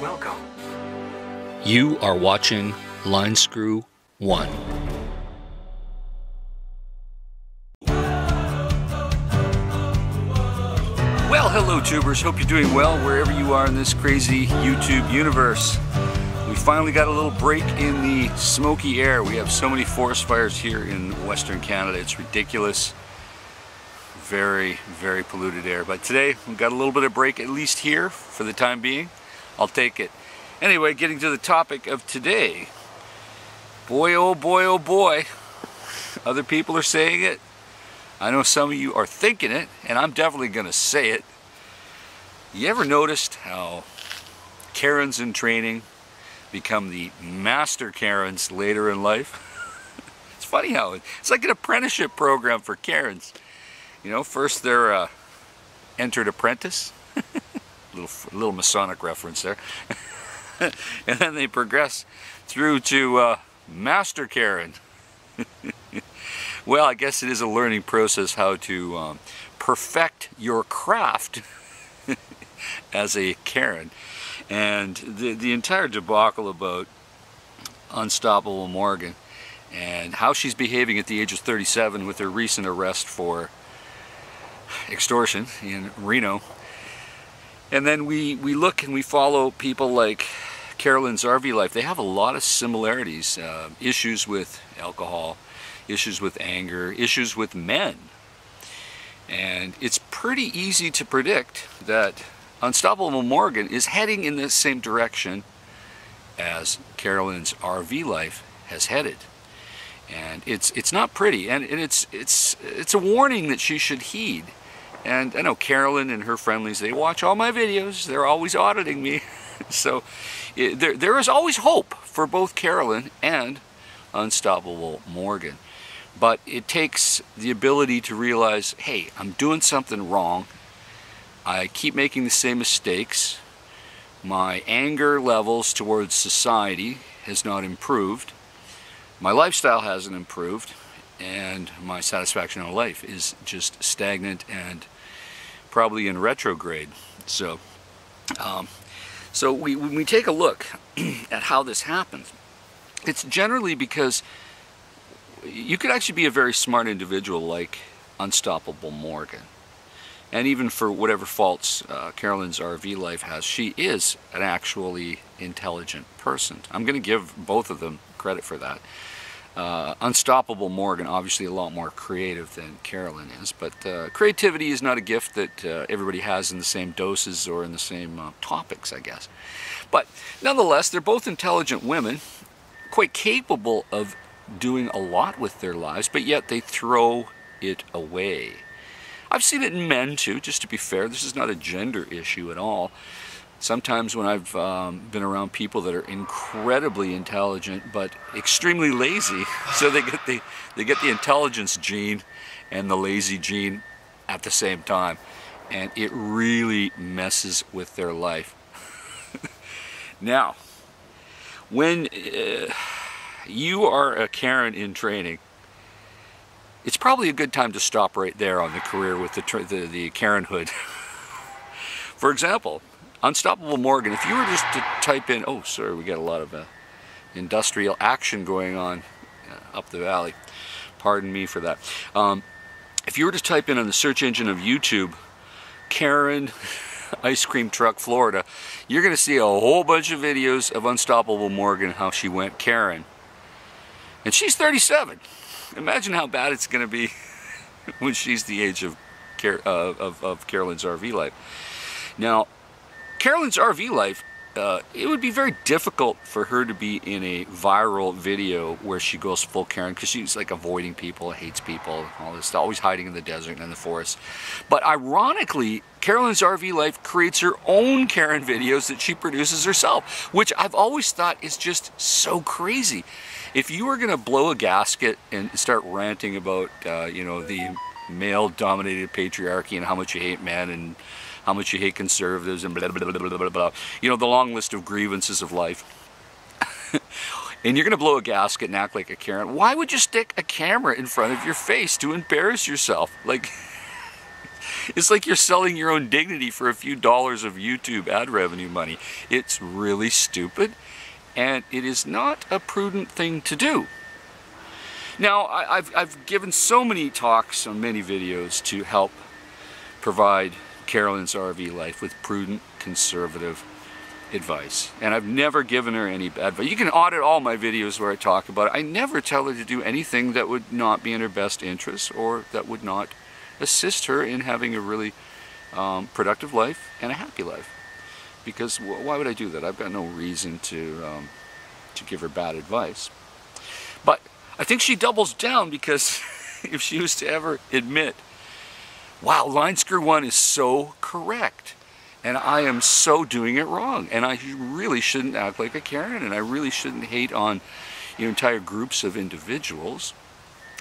Welcome. You are watching Line Screw 1. Well, hello tubers. Hope you're doing well wherever you are in this crazy YouTube universe. We finally got a little break in the smoky air. We have so many forest fires here in Western Canada. It's ridiculous. Very, very polluted air. But today, we got a little bit of break, at least here, for the time being. I'll take it. Anyway, getting to the topic of today. Boy, oh boy, oh boy. Other people are saying it. I know some of you are thinking it, and I'm definitely going to say it. You ever noticed how Karens in training become the master Karens later in life? it's funny how it, it's like an apprenticeship program for Karens. You know, first they're uh, entered apprentice, little little Masonic reference there, and then they progress through to uh, master Karen. well, I guess it is a learning process how to um, perfect your craft as a Karen. And the, the entire debacle about Unstoppable Morgan and how she's behaving at the age of 37 with her recent arrest for extortion in Reno. And then we, we look and we follow people like Carolyn's RV life. They have a lot of similarities. Uh, issues with alcohol, issues with anger, issues with men. And it's pretty easy to predict that Unstoppable Morgan is heading in the same direction as Carolyn's RV life has headed. And it's it's not pretty, and, and it's it's it's a warning that she should heed. And I know Carolyn and her friendlies, they watch all my videos. They're always auditing me. so it, there, there is always hope for both Carolyn and Unstoppable Morgan. But it takes the ability to realize, hey, I'm doing something wrong I keep making the same mistakes. My anger levels towards society has not improved. My lifestyle hasn't improved. And my satisfaction in life is just stagnant and probably in retrograde. So, um, so we, when we take a look at how this happens, it's generally because you could actually be a very smart individual like Unstoppable Morgan and even for whatever faults uh, Carolyn's RV life has, she is an actually intelligent person. I'm going to give both of them credit for that. Uh, Unstoppable Morgan, obviously a lot more creative than Carolyn is, but uh, creativity is not a gift that uh, everybody has in the same doses or in the same uh, topics, I guess. But nonetheless, they're both intelligent women, quite capable of doing a lot with their lives, but yet they throw it away. I've seen it in men too, just to be fair. This is not a gender issue at all. Sometimes when I've um, been around people that are incredibly intelligent but extremely lazy, so they get the they get the intelligence gene and the lazy gene at the same time, and it really messes with their life. now, when uh, you are a Karen in training, it's probably a good time to stop right there on the career with the, the, the Karen Hood. For example, Unstoppable Morgan, if you were just to type in, oh sorry, we got a lot of uh, industrial action going on uh, up the valley. Pardon me for that. Um, if you were to type in on the search engine of YouTube, Karen Ice Cream Truck Florida, you're going to see a whole bunch of videos of Unstoppable Morgan, how she went Karen. And she's 37 imagine how bad it's going to be when she's the age of, uh, of, of Carolyn's RV life. Now, Carolyn's RV life, uh, it would be very difficult for her to be in a viral video where she goes full Karen because she's like avoiding people, hates people, all this, always hiding in the desert and in the forest. But ironically, Carolyn's RV life creates her own Karen videos that she produces herself, which I've always thought is just so crazy if you were going to blow a gasket and start ranting about, uh, you know, the male-dominated patriarchy and how much you hate men and how much you hate conservatives and blah, blah, blah, blah, blah, blah, you know, the long list of grievances of life. and you're going to blow a gasket and act like a Karen, why would you stick a camera in front of your face to embarrass yourself? Like, it's like you're selling your own dignity for a few dollars of YouTube ad revenue money. It's really stupid, and it is not a prudent thing to do. Now, I, have I've given so many talks on many videos to help provide Carolyn's RV life with prudent, conservative advice. And I've never given her any bad advice. You can audit all my videos where I talk about it. I never tell her to do anything that would not be in her best interest or that would not assist her in having a really um, productive life and a happy life. Because why would I do that? I've got no reason to, um, to give her bad advice. But I think she doubles down because if she was to ever admit, wow, line screw one is so correct and I am so doing it wrong. And I really shouldn't act like a Karen, and I really shouldn't hate on you know, entire groups of individuals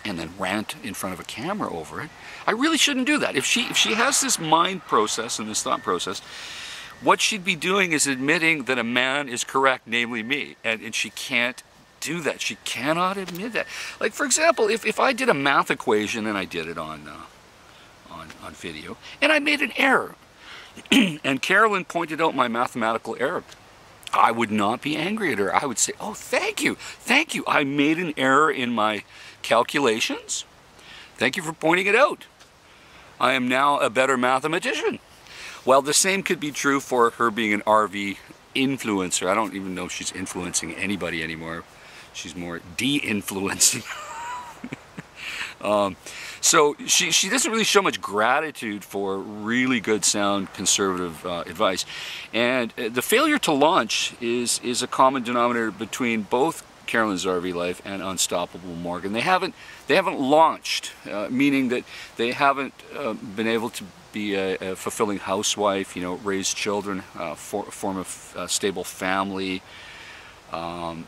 and then rant in front of a camera over it. I really shouldn't do that. If she, if she has this mind process and this thought process, what she'd be doing is admitting that a man is correct, namely me, and, and she can't do that. She cannot admit that. Like, for example, if, if I did a math equation, and I did it on, uh, on, on video, and I made an error, and Carolyn pointed out my mathematical error. I would not be angry at her. I would say, oh, thank you, thank you. I made an error in my calculations. Thank you for pointing it out. I am now a better mathematician. Well, the same could be true for her being an RV influencer. I don't even know if she's influencing anybody anymore. She's more de-influencing. um, so she, she doesn't really show much gratitude for really good sound conservative uh, advice. And uh, the failure to launch is, is a common denominator between both Carolyn's RV Life and Unstoppable Morgan. They haven't, they haven't launched, uh, meaning that they haven't uh, been able to be a, a, fulfilling housewife, you know, raise children, uh, for, form a stable family um,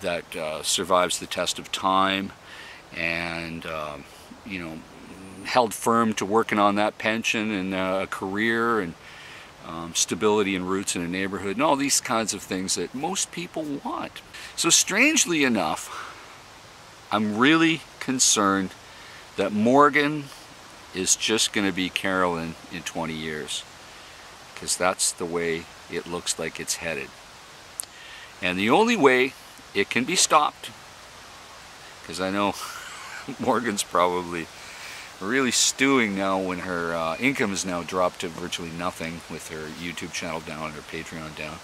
that uh, survives the test of time and um, you know, held firm to working on that pension and uh, a career and um, stability and roots in a neighborhood and all these kinds of things that most people want. So strangely enough, I'm really concerned that Morgan is just going to be Carolyn in 20 years because that's the way it looks like it's headed. And the only way it can be stopped, because I know Morgan's probably really stewing now when her uh, income is now dropped to virtually nothing with her YouTube channel down and her Patreon down.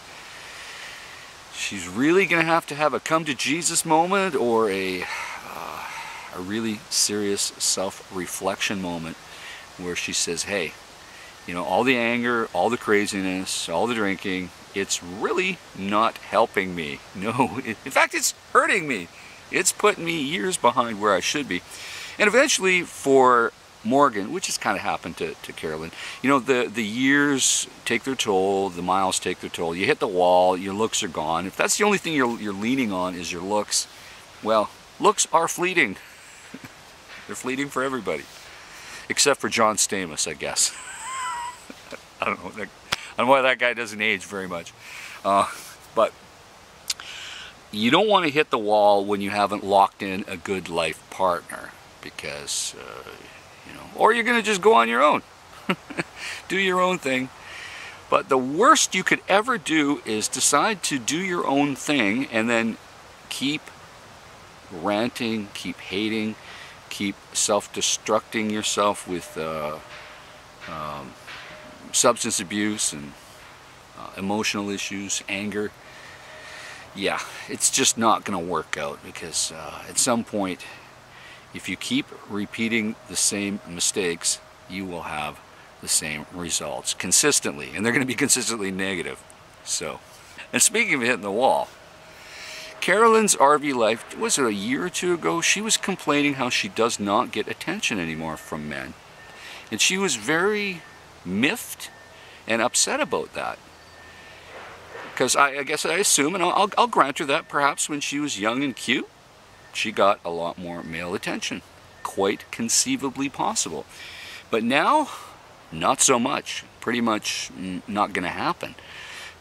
She's really going to have to have a come to Jesus moment or a, uh, a really serious self-reflection moment where she says, hey, you know, all the anger, all the craziness, all the drinking, it's really not helping me. No, in fact, it's hurting me. It's putting me years behind where I should be. And eventually for Morgan, which has kind of happened to, to Carolyn, you know, the, the years take their toll, the miles take their toll. You hit the wall, your looks are gone. If that's the only thing you're, you're leaning on is your looks, well, looks are fleeting. They're fleeting for everybody. Except for John Stamos, I guess. I don't know. I don't know why that guy doesn't age very much. Uh, but you don't want to hit the wall when you haven't locked in a good life partner because, uh, you know, or you're going to just go on your own. do your own thing. But the worst you could ever do is decide to do your own thing and then keep ranting, keep hating, keep self-destructing yourself with uh, um, substance abuse and uh, emotional issues, anger yeah, it's just not going to work out because uh, at some point, if you keep repeating the same mistakes, you will have the same results consistently, and they're going to be consistently negative. So, and speaking of hitting the wall, Carolyn's RV life, was it a year or two ago? She was complaining how she does not get attention anymore from men. And she was very miffed and upset about that. Because I, I, guess I assume, and I'll, I'll grant her that perhaps when she was young and cute, she got a lot more male attention. Quite conceivably possible. But now, not so much. Pretty much not going to happen.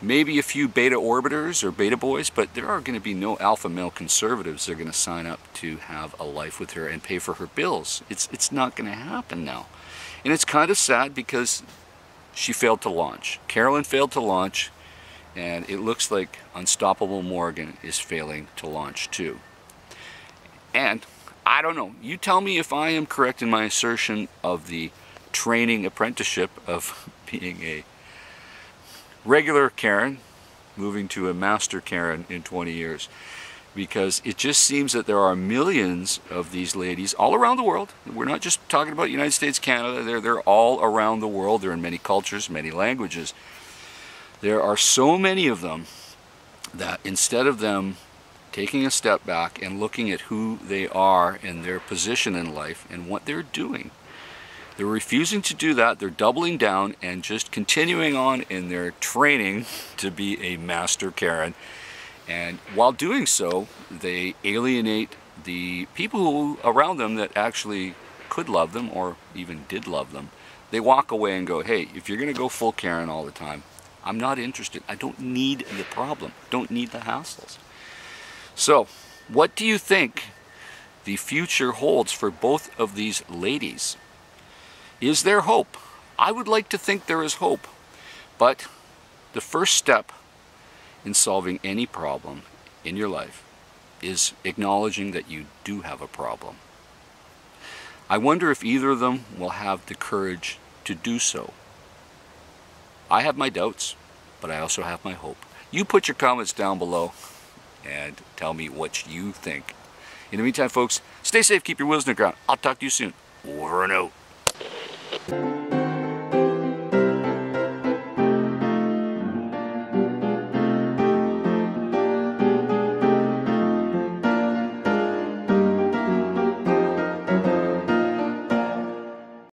Maybe a few beta orbiters or beta boys, but there are going to be no alpha male conservatives that are going to sign up to have a life with her and pay for her bills. It's, it's not going to happen now. And it's kind of sad because she failed to launch. Carolyn failed to launch, and it looks like Unstoppable Morgan is failing to launch too. And I don't know, you tell me if I am correct in my assertion of the training apprenticeship of being a regular Karen moving to a master Karen in 20 years because it just seems that there are millions of these ladies all around the world. We're not just talking about United States, Canada, they're, they're all around the world. They're in many cultures, many languages. There are so many of them that instead of them taking a step back and looking at who they are and their position in life and what they're doing, they're refusing to do that. They're doubling down and just continuing on in their training to be a master Karen and while doing so, they alienate the people around them that actually could love them or even did love them. They walk away and go, hey, if you're going to go full Karen all the time, I'm not interested. I don't need the problem. Don't need the hassles. So, what do you think the future holds for both of these ladies? Is there hope? I would like to think there is hope. But the first step in solving any problem in your life is acknowledging that you do have a problem. I wonder if either of them will have the courage to do so. I have my doubts, but I also have my hope. You put your comments down below and tell me what you think. In the meantime, folks, stay safe, keep your wheels in the ground. I'll talk to you soon. Over and out.